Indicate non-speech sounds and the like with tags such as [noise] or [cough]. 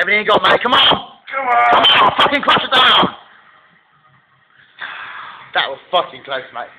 Everything you got, mate. Come on. Come on. Come on. Fucking crush it down. [sighs] That was fucking close, mate.